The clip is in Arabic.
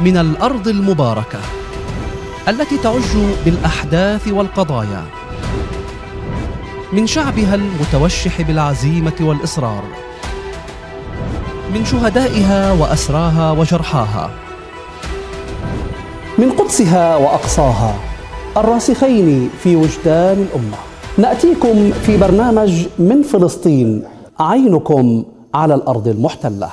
من الأرض المباركة التي تعج بالأحداث والقضايا. من شعبها المتوشح بالعزيمة والإصرار. من شهدائها وأسراها وجرحاها. من قدسها وأقصاها. الراسخين في وجدان الأمة. نأتيكم في برنامج من فلسطين. عينكم على الأرض المحتلة.